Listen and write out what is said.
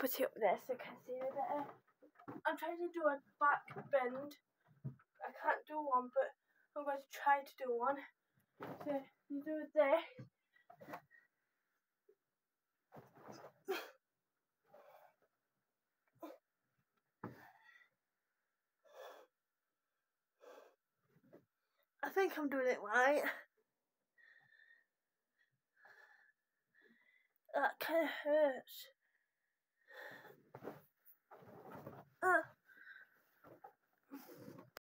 put it up there so you can see it better. I'm trying to do a back bend. I can't do one, but I'm going to try to do one. So you do it there? I think I'm doing it right. That kind of hurts.